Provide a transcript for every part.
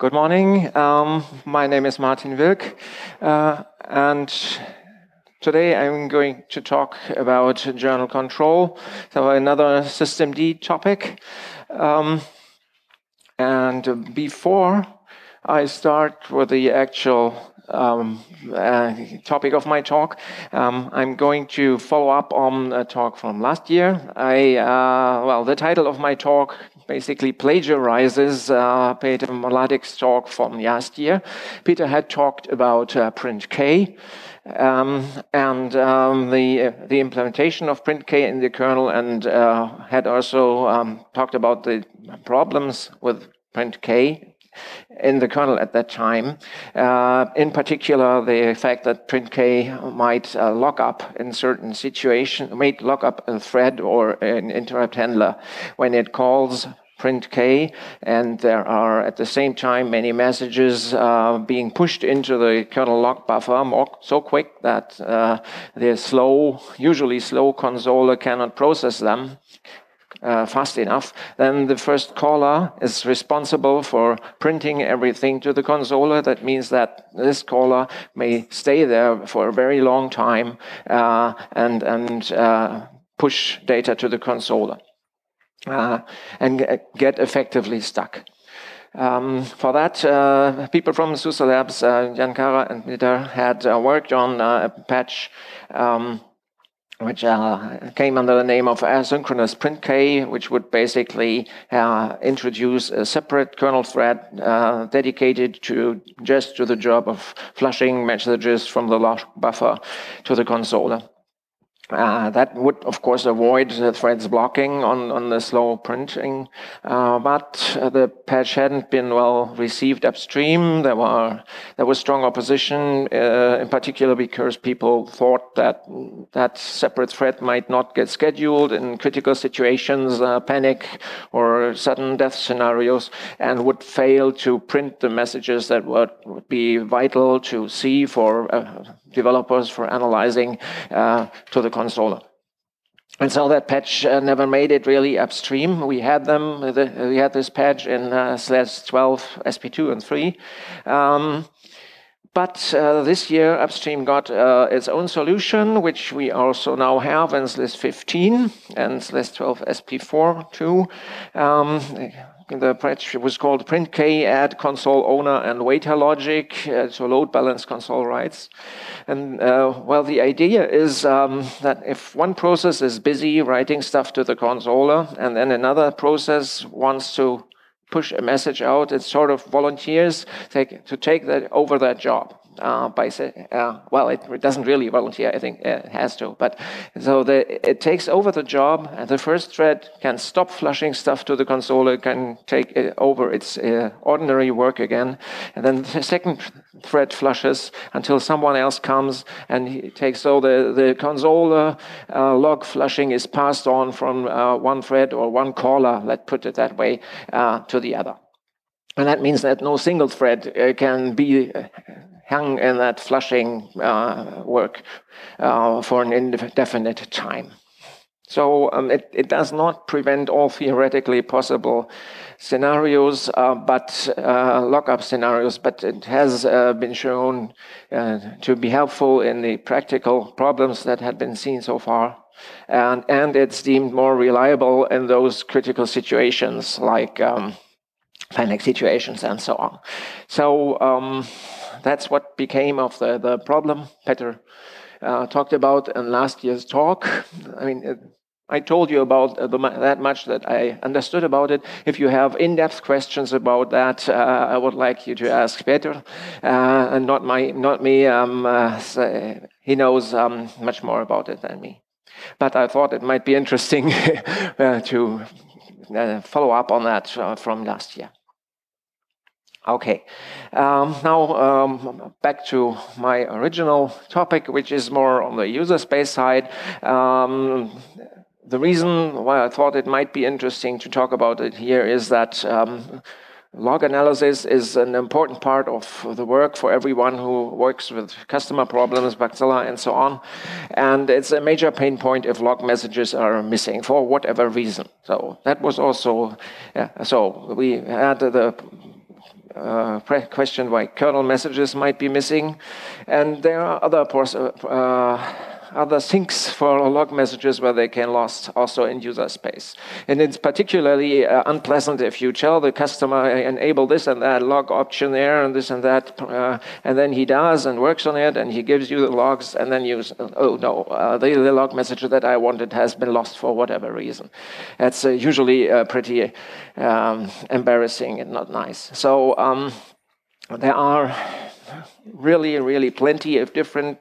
Good morning. Um, my name is Martin Wilck, uh, and today I'm going to talk about journal control, so another systemd topic. Um, and before I start with the actual um, uh, topic of my talk. Um, I'm going to follow up on a talk from last year. I, uh, well, the title of my talk basically plagiarizes uh, Peter Mládek's talk from last year. Peter had talked about uh, printk. Um, and um, the the implementation of printk in the kernel, and uh, had also um, talked about the problems with printk in the kernel at that time. Uh, in particular, the fact that printk might uh, lock up in certain situations, might lock up a thread or an interrupt handler when it calls printk, and there are at the same time many messages uh, being pushed into the kernel log buffer more, so quick that uh, the slow, usually slow consoler cannot process them. Uh, fast enough, then the first caller is responsible for printing everything to the consoler. That means that this caller may stay there for a very long time uh, and, and uh, push data to the consoler uh, and get effectively stuck. Um, for that, uh, people from SUSE Labs, uh, Jan Kara and Peter, had uh, worked on uh, a patch um, which uh, came under the name of asynchronous printk, which would basically uh, introduce a separate kernel thread uh, dedicated to just to the job of flushing messages from the log buffer to the consoler. Uh, that would, of course, avoid the threads blocking on, on the slow printing, uh, but uh, the patch hadn't been well received upstream. There were there was strong opposition, uh, in particular because people thought that that separate thread might not get scheduled in critical situations, panic or sudden death scenarios, and would fail to print the messages that would, would be vital to see for developers for analyzing to the consoler. And so that patch uh, never made it really upstream. We had them, the, we had this patch in uh, SLES 12, SP2 and 3. Um, but uh, this year, Upstream got uh, its own solution, which we also now have in SLES 15 and SLES 12 SP4 too. Um, the patch was called printk add console owner and waiter logic uh, to load balance console writes. And uh, well, the idea is um, that if one process is busy writing stuff to the consoler and then another process wants to push a message out, it sort of volunteers take, to take that over that job by say, uh, well, it, doesn't really volunteer. I think it has to, but so the, it takes over the job, and the first thread can stop flushing stuff to the console. It can take over its uh, ordinary work again, and then the second thread flushes until someone else comes and he takes. So the the console uh, log flushing is passed on from uh, one thread or one caller, let's put it that way, uh, to the other. And that means that no single thread uh, can be hung in that flushing uh, work uh, for an indefinite time. So um, it, it, does not prevent all theoretically possible scenarios, uh, but uh, lockup scenarios, but it has uh, been shown uh, to be helpful in the practical problems that had been seen so far. And, and it's deemed more reliable in those critical situations like um, panic situations and so on. So um, that's what became of the, the problem Peter uh, talked about in last year's talk. I mean, it, I told you about uh, the, that much that I understood about it. If you have in-depth questions about that, uh, I would like you to ask Peter, uh, and not my, not me. Um, uh, so he knows um, much more about it than me. But I thought it might be interesting uh, to follow up on that from last year. Okay, um, now um, back to my original topic, which is more on the user space side. Um, the reason why I thought it might be interesting to talk about it here is that um, log analysis is an important part of the work for everyone who works with customer problems, Bugzilla, and so on. And it's a major pain point if log messages are missing for whatever reason. So that was also, yeah, so we had the uh, question why kernel messages might be missing. And there are other uh, other sinks for log messages where they can lost also in user space. And it's particularly uh, unpleasant if you tell the customer enable this and that log option there and this and that, uh, and then he does and works on it and he gives you the logs and then you, oh no, uh, the, the, log message that I wanted has been lost for whatever reason. That's uh, usually uh, pretty um, embarrassing and not nice. So um, there are really, really plenty of different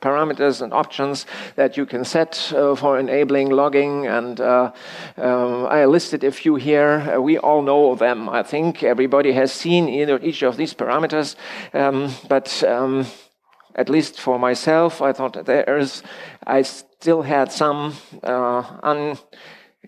parameters and options that you can set uh, for enabling logging. And uh, um, I listed a few here. Uh, we all know them. I think everybody has seen either each of these parameters. Um, but um, at least for myself, I thought there's, I still had some uh, un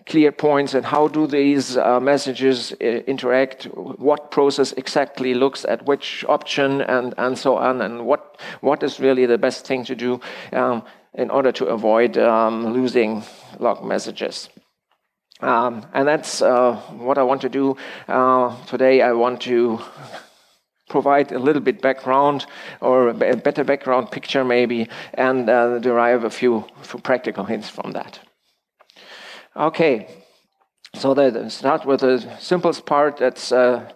clear points and how do these uh, messages uh, interact, what process exactly looks at which option and, and so on, and what, what is really the best thing to do um, in order to avoid um, losing log messages. Um, and that's uh, what I want to do uh, today. I want to provide a little bit background or a better background picture maybe and uh, derive a few, few practical hints from that. Okay, so that start with the simplest part. That's uh,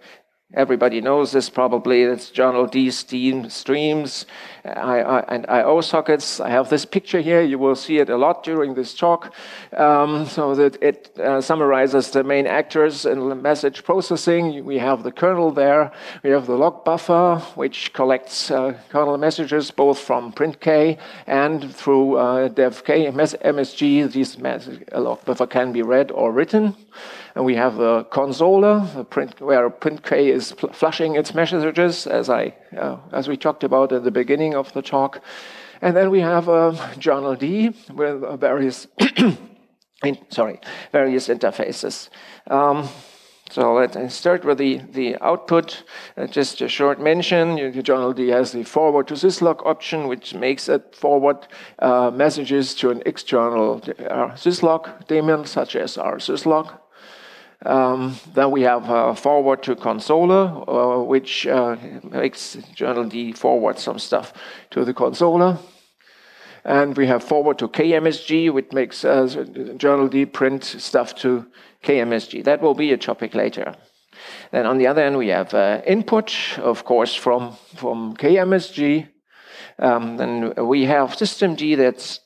everybody knows this probably. It's journal D steam streams I, I, and I/O sockets. I have this picture here. You will see it a lot during this talk. Um, so that it uh, summarizes the main actors in message processing. We have the kernel there. We have the log buffer, which collects uh, kernel messages both from printk and through uh, devk MSG. These log buffer can be read or written. And we have the consoler, print, where printk is flushing its messages, as I uh, as we talked about at the beginning of the talk. And then we have a journal D with various in, sorry various interfaces. Um, so let's start with the, the output. Uh, just a short mention, your, journal D has the forward to syslog option, which makes it forward uh, messages to an external uh, syslog daemon, such as rsyslog. Um, then we have uh, forward to consoler, uh, which uh, makes journal D forward some stuff to the consoler. And we have forward to KMSG, which makes uh, journal D print stuff to KMSG. That will be a topic later. Then on the other end, we have uh, input, of course, from, from KMSG. Um, then we have systemd that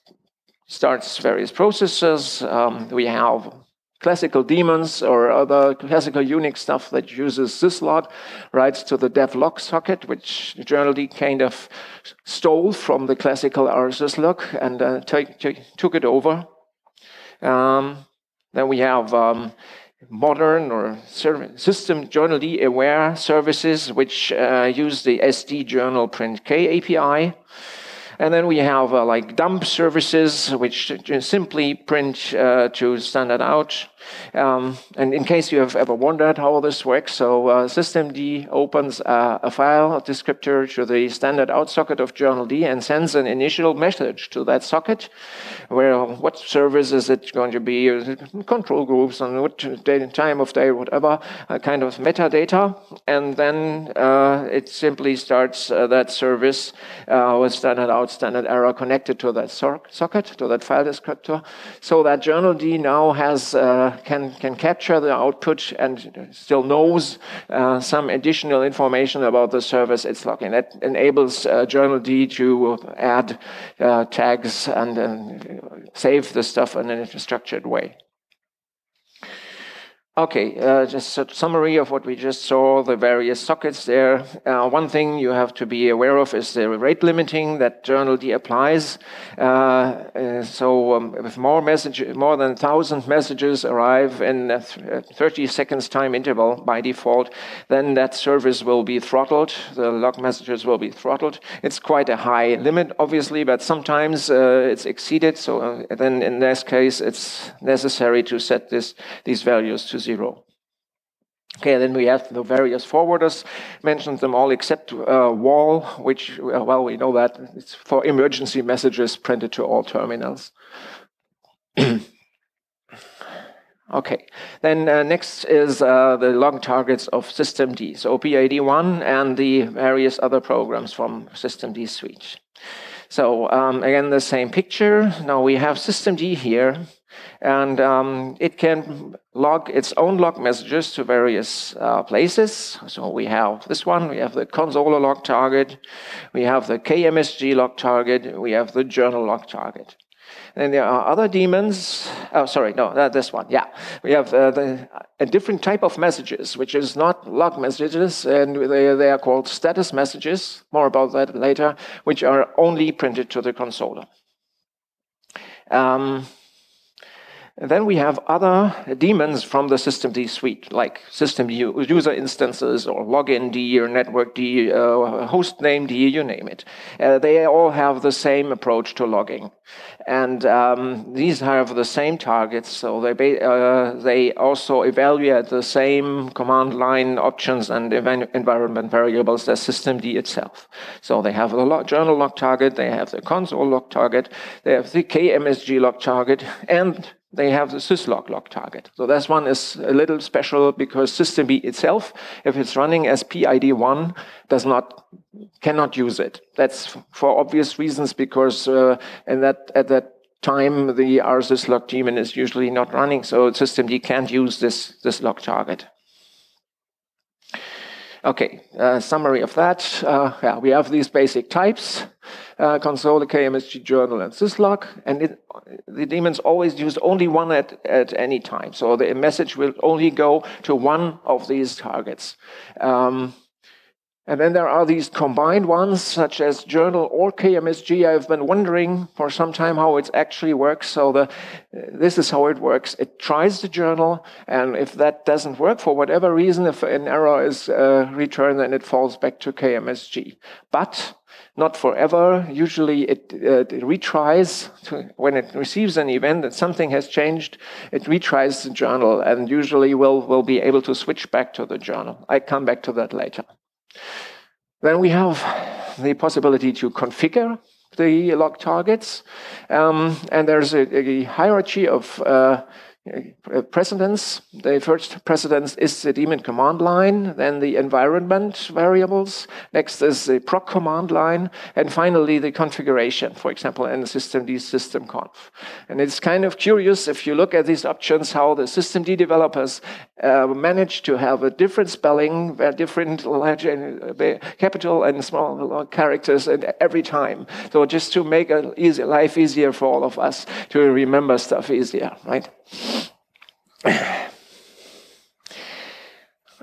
starts various processes. Um, we have classical daemons or other classical Unix stuff that uses syslog writes to the devlog socket, which journalD kind of stole from the classical rsyslog and uh, took it over. Um, then we have um, modern or system journalD aware services, which uh, use the SD journal print K API. And then we have uh, like dump services, which simply print uh, to standard out. Um, and in case you have ever wondered how this works, so uh, systemd opens uh, a file descriptor to the standard out socket of journalD and sends an initial message to that socket, where what service is it going to be, control groups, and what day, time of day, whatever, uh, kind of metadata. And then uh, it simply starts uh, that service uh, with standard out, standard error connected to that so socket, to that file descriptor, so that journalD now has can, can capture the output and still knows uh, some additional information about the service it's logging. That enables uh, journalD to add uh, tags and, and save the stuff in a structured way. Okay, uh, just a summary of what we just saw, the various sockets there. Uh, one thing you have to be aware of is the rate limiting that journalD applies. Uh, uh, so um, if more message, more than 1,000 messages arrive in a 30 seconds time interval by default, then that service will be throttled. The log messages will be throttled. It's quite a high limit, obviously, but sometimes uh, it's exceeded. So uh, then in this case, it's necessary to set this, these values to zero zero. Okay, then we have the various forwarders, mentioned them all except uh, which, uh, well, we know that it's for emergency messages printed to all terminals. Okay, then uh, next is uh, the log targets of systemd, so PID1 and the various other programs from systemd suite. So um, again, the same picture. Now we have systemd here, and um, it can log its own log messages to various uh, places. So we have this one, we have the console log target, we have the KMSG log target, we have the journal log target. And there are other daemons. Oh, sorry, no, uh, this one. Yeah, we have uh, the, a different type of messages, which is not log messages, and they, they are called status messages. More about that later, which are only printed to the consoler. Um, and then we have other daemons from the systemd suite, like system user instances or login D or network D, uh, host name D, you name it. Uh, they all have the same approach to logging. And um, these have the same targets, so they, uh, they also evaluate the same command line options and environment variables as systemd itself. So they have the log, journal log target, they have the console log target, they have the KMSG log target, and they have the syslog log target. So this one is a little special because systemd itself, if it's running as PID1, does not cannot use it. That's for obvious reasons because uh, in that at that time the rsyslog daemon is usually not running, so systemd can't use this this log target. Okay, uh, summary of that. Uh, yeah, we have these basic types, uh, console, KMSG journal, and syslog. And it, the daemons always use only one at, at any time. So the message will only go to one of these targets. Um, and then there are these combined ones, such as Journal or KMSG. I've been wondering for some time how it actually works. So the, this is how it works. It tries the journal, and if that doesn't work for whatever reason, if an error is uh, returned, then it falls back to KMSG. But not forever. Usually it, uh, it retries to, when it receives an event that something has changed, it retries the journal and usually will will be able to switch back to the journal. I come back to that later. Then we have the possibility to configure the log targets. Um, and there's a, a hierarchy of uh, precedence. The first precedence is the daemon command line, then the environment variables. Next is the proc command line, and finally the configuration, for example, in the systemd systemconf. And it's kind of curious if you look at these options how the systemd developers uh, manage to have a different spelling, different uh, capital and small characters every time. So just to make easy, life easier for all of us to remember stuff easier, right?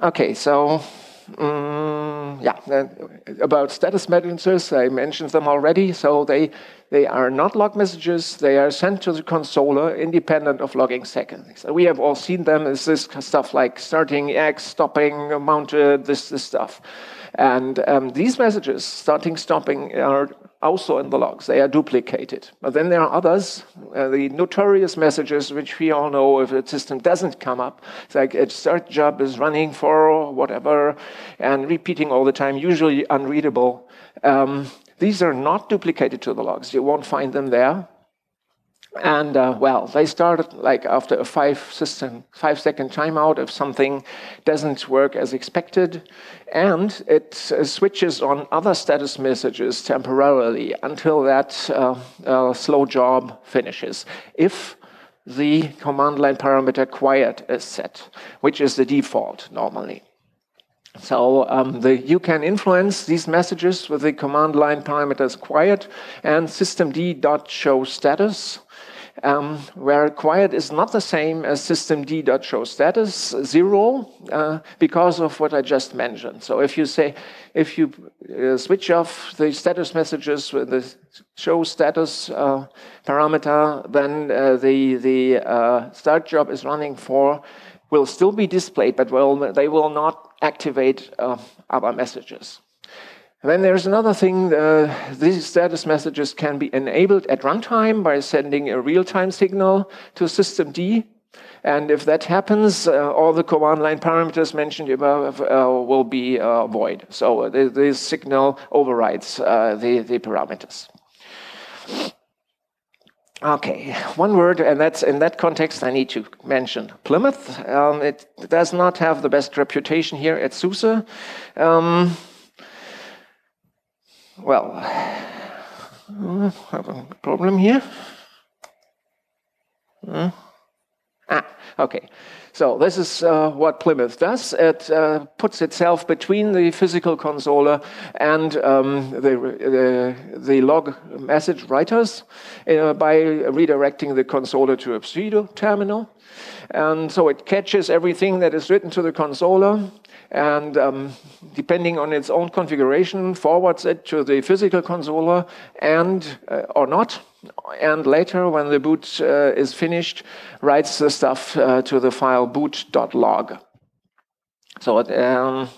Okay, so um, yeah, uh, about status messages, I mentioned them already. So they they are not log messages; they are sent to the consoler independent of logging seconds. So we have all seen them. It's this stuff like starting X, stopping, mounted, this this stuff. And um, these messages, starting, stopping, are also in the logs. They are duplicated. But then there are others, uh, the notorious messages, which we all know if a system doesn't come up. It's like a start job is running for whatever and repeating all the time, usually unreadable. Um, these are not duplicated to the logs. You won't find them there. And uh, well, they started like after a five system, five second timeout if something doesn't work as expected, and it uh, switches on other status messages temporarily until that uh, uh slow job finishes. If the command line parameter quiet is set, which is the default normally. So um, the, you can influence these messages with the command line parameters quiet and systemd.show status um, where quiet is not the same as systemd.show status zero uh, because of what I just mentioned. So if you say, if you uh, switch off the status messages with the show status uh, parameter, then uh, the, the uh, start job is running for will still be displayed, but will, they will not activate uh, other messages. And then there's another thing, uh, these status messages can be enabled at runtime by sending a real-time signal to systemd. And if that happens, uh, all the command line parameters mentioned above uh, will be uh, void. So the, the, signal overrides uh, the, the parameters. Okay, one word, and that's in that context I need to mention Plymouth. Um, it does not have the best reputation here at SUSE. Um, well, I have a problem here. Uh, ah, okay. So this is uh, what Plymouth does. It uh, puts itself between the physical consoler and um, the, the, the, log message writers uh, by redirecting the consoler to a pseudo terminal. And so it catches everything that is written to the consoler and um, depending on its own configuration, forwards it to the physical consoler and uh, or not. And later, when the boot uh, is finished, writes the stuff uh, to the file boot.log. So, um,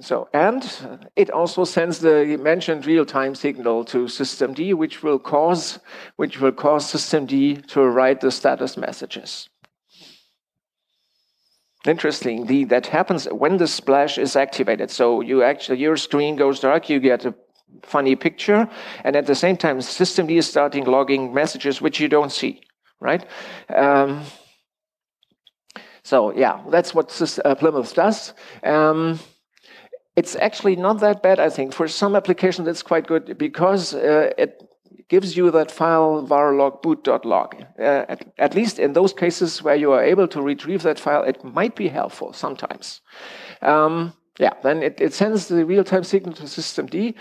so and it also sends the mentioned real-time signal to systemd, which will cause which will cause systemd to write the status messages. Interestingly, that happens when the splash is activated. So you actually your screen goes dark, you get a funny picture, and at the same time, systemd is starting logging messages which you don't see, right? Um, so yeah, that's what uh, Plymouth does. Um, it's actually not that bad, I think. For some applications, it's quite good because uh, it gives you that file varlog boot.log. Uh, at, at, least in those cases where you are able to retrieve that file, it might be helpful sometimes. Um, yeah, then it, it sends the real-time signal to systemd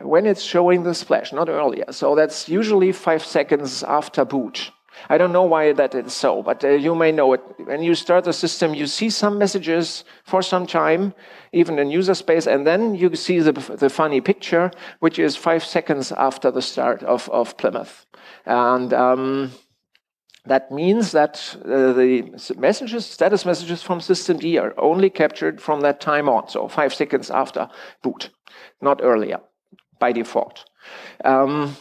when it's showing the splash, not earlier. So that's usually five seconds after boot. I don't know why that is so, but uh, you may know it. When you start the system, you see some messages for some time, even in user space, and then you see the, the funny picture, which is five seconds after the start of, of Plymouth. And um, that means that uh, the messages, status messages from systemd are only captured from that time on, so five seconds after boot, not earlier by default. Um,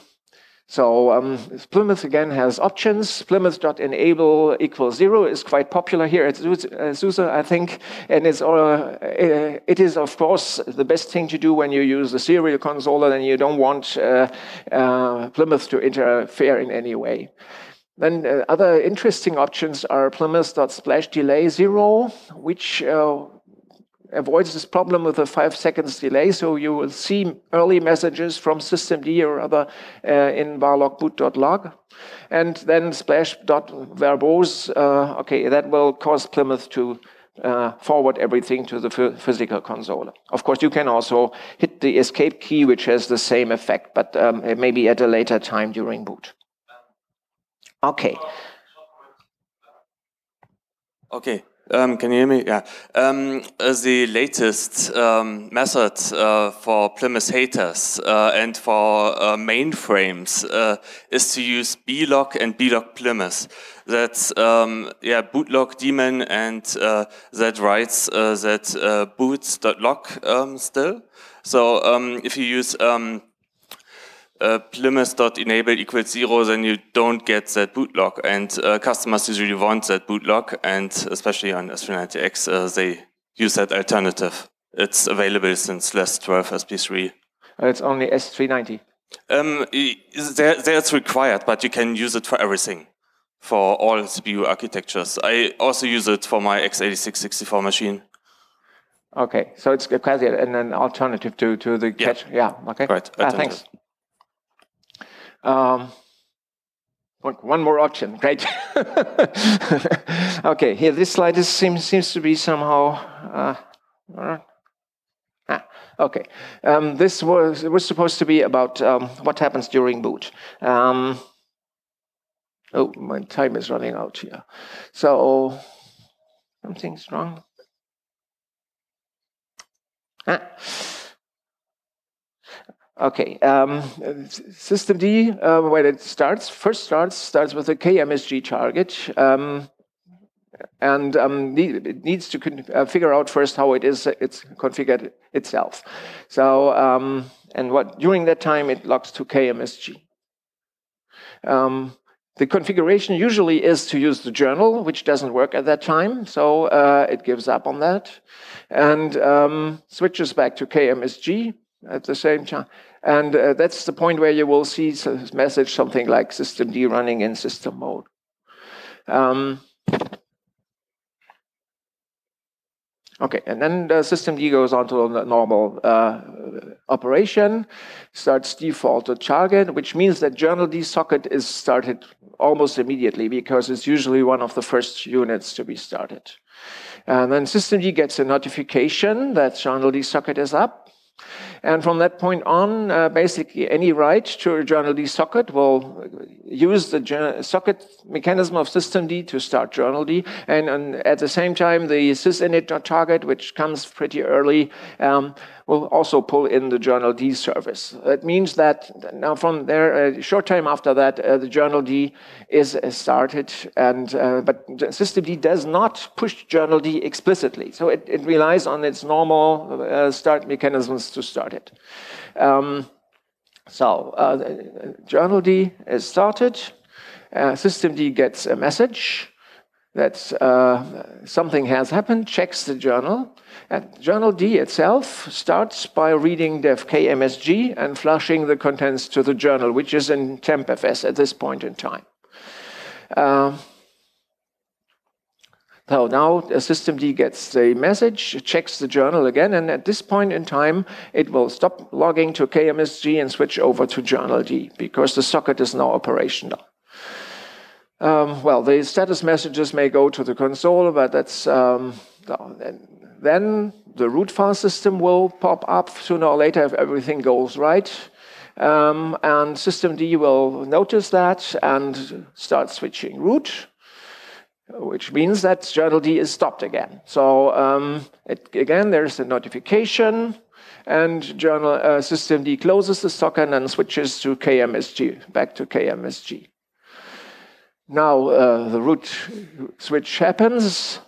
so um, Plymouth again has options. Plymouth.enable equals zero is quite popular here at SUSE, I think, and it's uh, it is of course the best thing to do when you use the serial consoler and you don't want uh, uh, Plymouth to interfere in any way. Then uh, other interesting options are Plymouth.splash delay zero, which uh, avoids this problem with a five seconds delay. So you will see early messages from systemd or other uh, in varlog boot.log. And then splash.verbose, uh, okay, that will cause Plymouth to uh, forward everything to the physical console. Of course, you can also hit the escape key, which has the same effect, but um, maybe at a later time during boot. Okay. Okay. Um, can you hear me? Yeah. Um, uh, the latest um, method uh, for Plymouth haters uh, and for uh, mainframes uh, is to use blog and blog Plymouth. That's um, yeah bootlog daemon and that writes that boots.log um, still. So um, if you use uh, plymouth.enable equals zero, then you don't get that bootlog. And uh, customers usually want that bootlog, and especially on S390X, uh, they use that alternative. It's available since SLES 12 SP3. It's only S390. Um, there, there it's required, but you can use it for everything, for all CPU architectures. I also use it for my x86-64 machine. Okay, so it's quasi an, an alternative to, to the yeah. catch. Yeah, okay. Right. Ah, thanks. Um, one more option, great. okay, here this slide is, seems, seems to be somehow. Uh, ah, okay, um, this was, was supposed to be about um, what happens during boot. Um, oh, my time is running out here. So, something's wrong. Ah. Okay, um, D uh, when it starts, first starts, starts with a KMSG target, um, and um, need, it needs to uh, figure out first how it is it's configured itself. So, um, and what during that time it logs to KMSG. Um, the configuration usually is to use the journal, which doesn't work at that time, so uh, it gives up on that, and um, switches back to KMSG at the same time. And uh, that's the point where you will see message something like system D running in system mode. Um, Okay, and then the D goes on to a normal uh, operation, starts default target, which means that journal D socket is started almost immediately because it's usually one of the first units to be started. And then systemd gets a notification that journal D socket is up. And from that point on, uh, basically any write to a journal D socket will use the socket mechanism of systemd to start journal D. And, and at the same time, the sysinit target, which comes pretty early, um, will also pull in the journal D service. That means that now from there, a short time after that, uh, the journal D is uh, started, and uh, but systemd does not push journal D explicitly. So it, it relies on its normal uh, start mechanisms to start it. Um, so uh, journal D is started. Uh, systemd gets a message that uh, something has happened, checks the journal. And journal D itself starts by reading def KMSG and flushing the contents to the journal, which is in tmpfs at this point in time. Uh, so now the D gets the message, checks the journal again, and at this point in time, it will stop logging to KMSG and switch over to journal D because the socket is now operational. Um, well, the status messages may go to the console, but that's um, then the root file system will pop up sooner or later if everything goes right. Um, and systemd will notice that and start switching root, which means that journal D is stopped again. So um, it, again, there's a notification, and journal uh, systemd closes the socket and switches to KMSG, back to KMSG. Now uh, the root switch happens,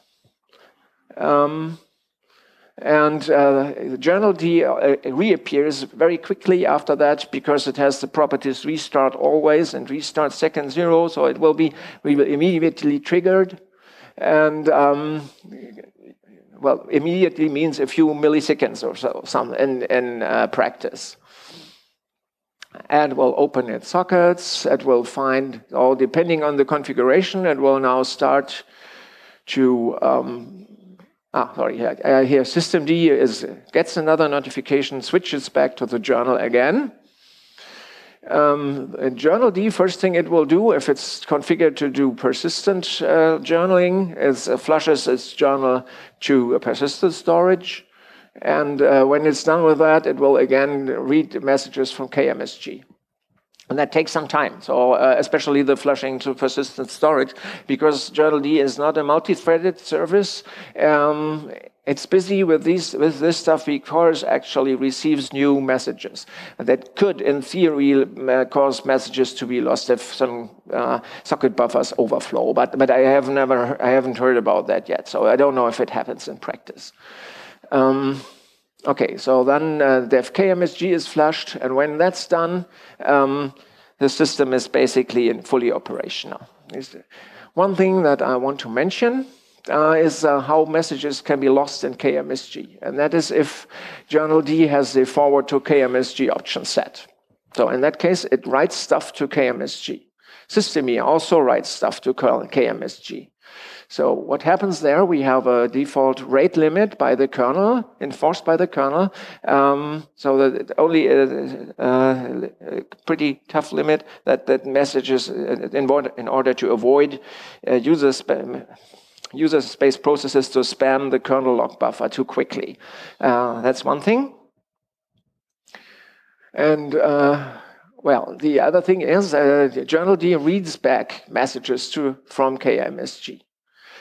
um, and uh, journal D uh, reappears very quickly after that because it has the properties restart always and restart second zero, so it will be immediately triggered. And um, well, immediately means a few milliseconds or so, some in, in uh, practice and will open its sockets. It will find, all depending on the configuration, it will now start to, um, ah, sorry, here, uh, here is, gets another notification, switches back to the journal again. Um, journal D, first thing it will do, if it's configured to do persistent uh, journaling, is uh, flushes its journal to a persistent storage. And uh, when it's done with that, it will again read messages from KMSG. And that takes some time, so uh, especially the flushing to persistent storage, because Journal D is not a multi-threaded service. Um, it's busy with these with this stuff because actually receives new messages that could, in theory, uh, cause messages to be lost if some uh, socket buffers overflow. But but I have never I haven't heard about that yet, so I don't know if it happens in practice. Um, okay, so then uh, the FKMSG is flushed, and when that's done, um, the system is basically fully operational. One thing that I want to mention uh, is uh, how messages can be lost in KMSG, and that is if journal D has the forward to KMSG option set. So in that case, it writes stuff to KMSG. Systeme also writes stuff to KMSG. So what happens there? We have a default rate limit by the kernel, enforced by the kernel. Um, so that only a, a, a, pretty tough limit that, that messages uh, in order, in order to avoid uh, user spam, user space processes to spam the kernel log buffer too quickly. Uh, that's one thing. And uh, well, the other thing is uh, journal D reads back messages to from KMSG.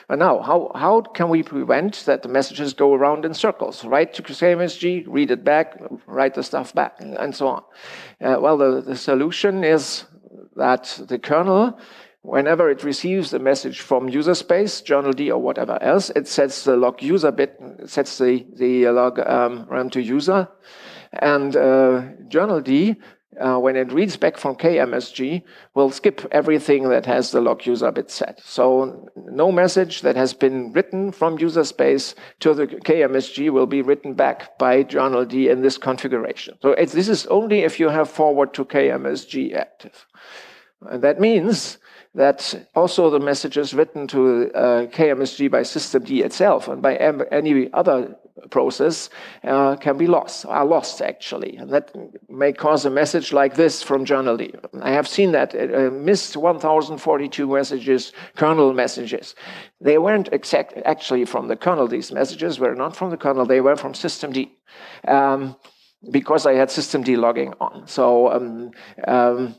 And now, how, how can we prevent that the messages go around in circles? Write to KMSG, read it back, write the stuff back, and so on. Uh, well, the, the solution is that the kernel, whenever it receives a message from user space, journal D or whatever else, it sets the log user bit, sets the, the log um, run to user, and uh, journal D uh, when it reads back from KMSG, will skip everything that has the log user bit set. So no message that has been written from user space to the KMSG will be written back by journal D in this configuration. So this is only if you have forward to KMSG active. And that means that also the messages written to uh, KMSG by systemd itself and by any other process uh, can be lost, are lost actually. And that may cause a message like this from journal D. I have seen that, uh, missed 1042 messages, kernel messages. They weren't exact, actually from the kernel, these messages were not from the kernel, they were from systemd. Um, because I had systemd logging on. So um, um,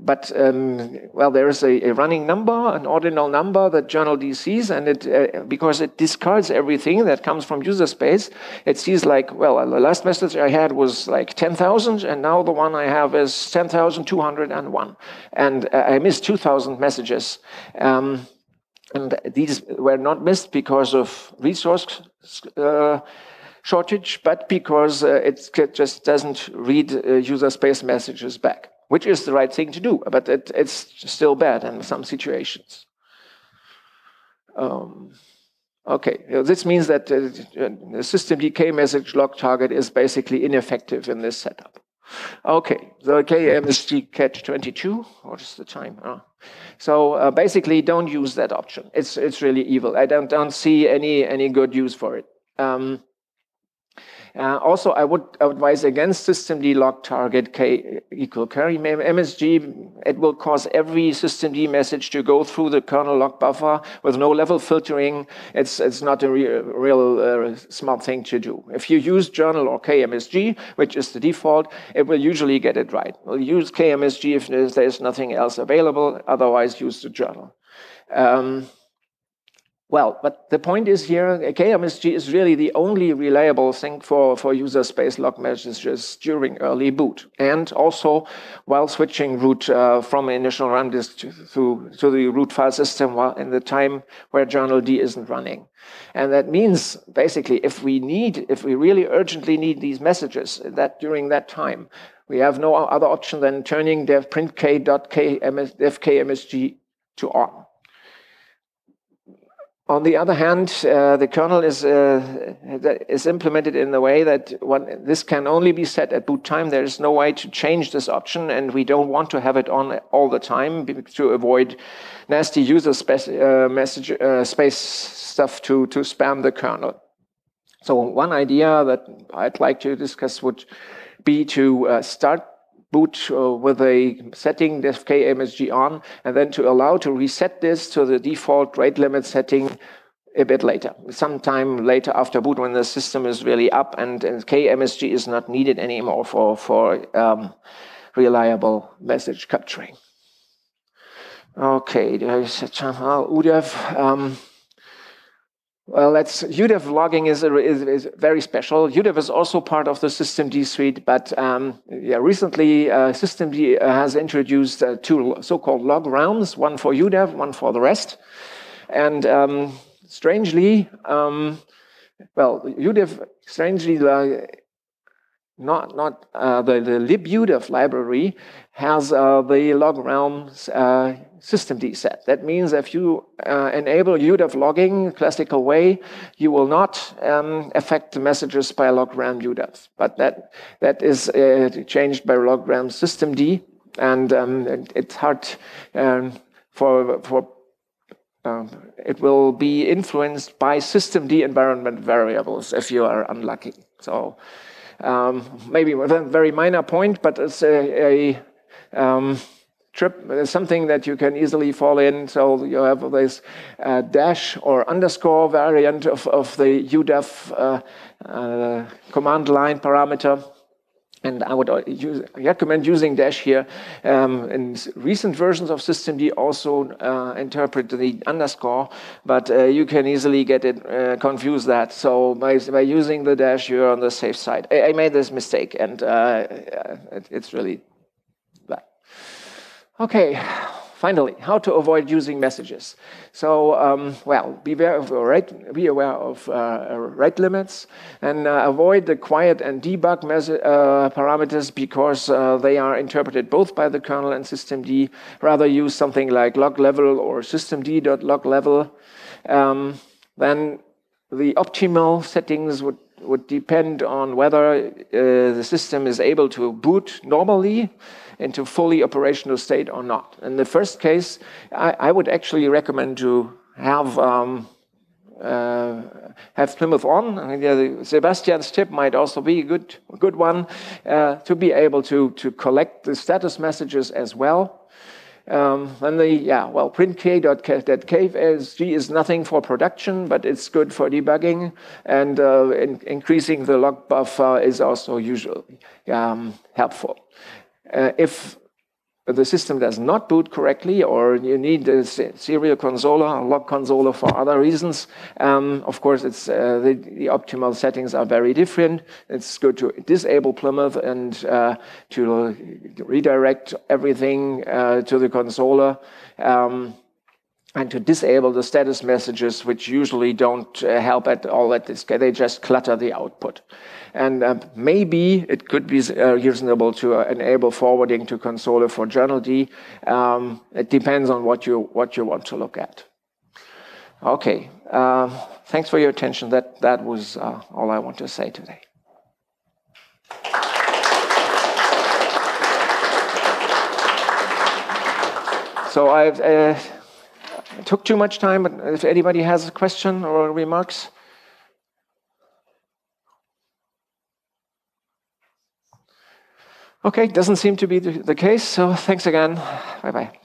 but um, well, there is a, a, running number, an ordinal number that journal D sees, and it uh, because it discards everything that comes from user space, it sees like, well, the last message I had was like 10,000, and now the one I have is 10,201, and uh, I missed 2,000 messages. Um, and these were not missed because of resource uh, shortage, but because uh, it just doesn't read uh, user space messages back which is the right thing to do, but it, it's still bad in some situations. Um, okay, this means that uh, the systemd message log target is basically ineffective in this setup. Okay, the KMSG catch 22. What is the time? Oh. So uh, basically, don't use that option. It's it's really evil. I don't don't see any any good use for it. Um, uh, also, I would advise against systemd log target k equal carry MSG. It will cause every systemd message to go through the kernel log buffer with no level filtering. It's it's not a re real uh, smart thing to do. If you use journal or KMSG, which is the default, it will usually get it right. We'll use KMSG if there's, there's nothing else available. Otherwise, use the journal. Um, well, but the point is here, KMSG is really the only reliable thing for, for user space log messages during early boot, and also while switching root uh, from initial RAM disk to, to, to the root file system while in the time where journal D isn't running. And that means basically if we need, if we really urgently need these messages that during that time, we have no other option than turning dev print k.fkmsg to on. On the other hand, uh, the kernel is, uh, is implemented in the way that one, this can only be set at boot time. There is no way to change this option, and we don't want to have it on all the time to avoid nasty user space, uh, message, uh, space stuff to, to spam the kernel. So one idea that I'd like to discuss would be to uh, start boot uh, with a setting def KMSG on, and then to allow to reset this to the default rate limit setting a bit later, sometime later after boot when the system is really up and, and KMSG is not needed anymore for, for um, reliable message capturing. Okay, there's a UDEV. Um, well, that's UDEV logging is, a, is, is, very special. UDEV is also part of the systemd suite, but um, yeah, recently uh, systemd has introduced uh, two so-called log realms, one for UDEV, one for the rest. And um, strangely, um, well, UDEV strangely uh, not not uh, the the libudev library has uh, the log realms uh, systemd set. That means if you uh, enable UDEV logging classical way, you will not um, affect the messages by log realm UDEV. But that that is uh, changed by log realm systemd, and um, it, it's hard um, for for um, it will be influenced by system D environment variables if you are unlucky. So um, maybe a very minor point, but it's a, a um, trip, something that you can easily fall in. So you have this uh, dash or underscore variant of, of the UDEV uh, uh, command line parameter. And I would uh, use, recommend using dash here. Um, in recent versions of systemd also uh, interpret the underscore, but uh, you can easily get it uh, confuse that. So by, by using the dash, you're on the safe side. I, I made this mistake, and uh, it, it's really. Okay, finally, how to avoid using messages. So, um, well, be aware of, rate, be aware of uh, rate limits and uh, avoid the quiet and debug uh, parameters because uh, they are interpreted both by the kernel and systemd. Rather use something like log level or systemd.log level. Um, then the optimal settings would would depend on whether uh, the system is able to boot normally into fully operational state or not. In the first case, I, I would actually recommend to have um, uh, have Plymouth on. Sebastian's tip might also be a good, good one uh, to be able to, to collect the status messages as well. Um, then the, yeah, well, printk.kfsg is nothing for production, but it's good for debugging. And uh, in, increasing the log buffer is also usually um, helpful. Uh, if the system does not boot correctly, or you need a serial consoler, a log consoler for other reasons, um, of course, it's uh, the, the, optimal settings are very different. It's good to disable Plymouth and uh, to redirect everything uh, to the consoler. Um, and to disable the status messages, which usually don't uh, help at all at this. They just clutter the output. And uh, maybe it could be uh, reasonable to uh, enable forwarding to consoler for journald. Um, it depends on what you, what you want to look at. Okay, uh, thanks for your attention. That, that was uh, all I want to say today. So I've took too much time, but if anybody has a question or remarks. Okay, doesn't seem to be the case, so thanks again. Bye bye.